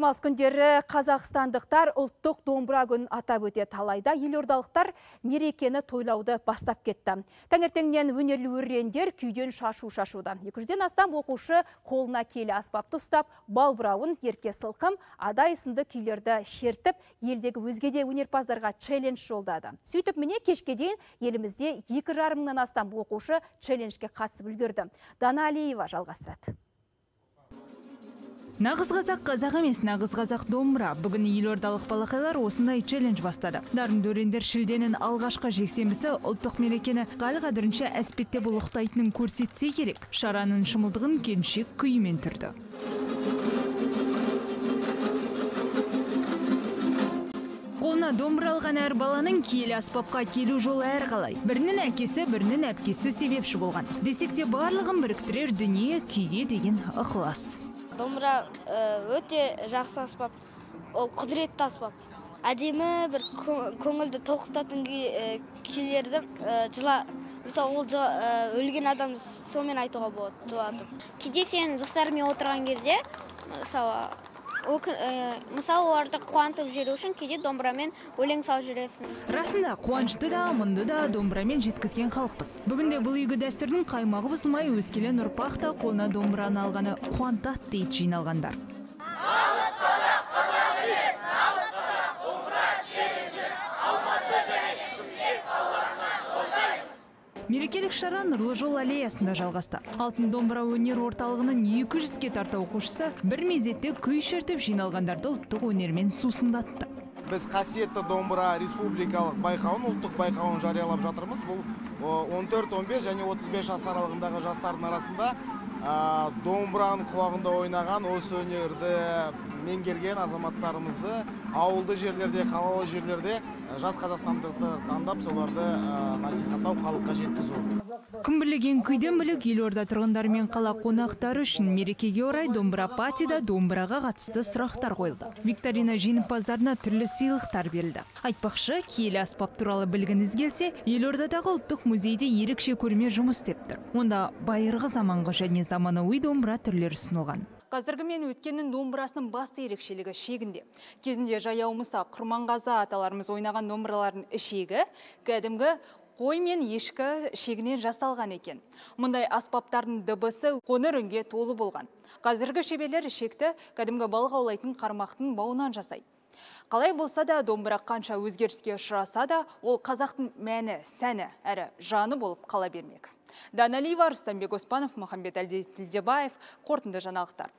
демалыс күндері қазақстандықтар ұлттық домбыра күн атап өтеді. Алайда елордалықтар мерекені тойлауды бастап кетті. Таңертеңнен өнерлі өрендер күйден шашу шашуда. 200-ден астам оқушы қолына келі аспапты ұстап балбырауын ерке сылқым адай сынды күйлерді шертіп елдегі өзге де өнерпаздарға челлендж жолдады. Сөйтіп міне кешке дейін елімізде екі жарым мыңнан астам оқушы челленджге қатысып үлгерді. Дана алиева жалғастырады. Нағыз қазақ қазақ емес, нағыз қазақ домбыра. Бүгін елордалық балақайлар осындай челлендж бастады. Дарынды өрендер шілденің алғашқы жексенбісі ұлттық мерекені қал қадірінше әспетте ұлықтайтынын көрсетсе керек. Шараның шымылдығын келіншек күйімен түрді. Қолына домбыра алған әр баланың киелі аспапқа келу жолы әр қалай. Бірінің әкесі, бірінің әпкесі себепші болған. Десек те барлығын біріктірер дүние күйге деген ықылас. Домбыра өте жақсы аспап. Ол құдіретті аспап. Әдемі бір көңілді тоқтатын күйлерді жыла мысалы ол өлген адамды сонымен айтуға болады жылатып. Кейде сен достарыңмен отырған кезде мысалы мысалы оларды қуантып жіберу үшін кейде домбырамен өлең салып жүресің. Расында қуанышты да мұңды да домбырамен жеткізген халықпыз. Бүгінде бұл игі дәстүрдің қаймағы бұзылмай өскелең ұрпақ та қолына домбыраны алғаны қуантады дейді жиналғандар. Мерекелік шара нұрлы жол аллеясында жалғасты. Алтын домбыра өнер орталығының 200-ге тарта оқушысы бір мезетте күй шертіп жиналғандарды ұлттық өнермен сусындатты. Біз қасиетті домбыра республикалық байқауын ұлттық байқауын жариялап жатырмыз. Бұл 14-15 және 35 жас аралығындағы жастардың арасында домбыраның құлағында ойнаған осы өнерді меңгерген азаматтарымызды ауылды жерлерде қалалы жерлерде жас қазақстандықты таңдап соларды насихаттау халыққа жеткізу. Күн білеген күйден бөлек елорда тұрғындары мен қала қонақтары үшін мерекеге орай домбыра патида домбыраға қатысты сұрақтар қойылды. Викторина жеңімпаздарына түрлі сыйлықтар берілді. Айтпақшы киелі аспап туралы білгіңіз келсе елордадағы ұлттық музейде ерекше көрме жұмыс істеп тұр. Онда байырғы заманғы және заманауи домбыра түрлері ұсынылған. Қазіргі мен өткеннің домбырасының басты ерекшелігі шегінде. Кезінде жаяу мұса құрманғазы аталарымыз ойнаған домбыралардың ішегі кәдімгі қой мен ешкі шегінен жасалған екен. Мұндай аспаптардың дыбысы қоңыр үнге толы болған. Қазіргі шеберлер ішекті кәдімгі балық аулайтын қармақтың бауынан жасайды. Қалай болса да домбыра қанша өзгеріске ұшыраса да ол қазақтың мәні сәні әрі жаны болып қала бермек. Даналиева арыстанбек оспанов махамбет әлдетілдебаев қорытынды жаңалықтар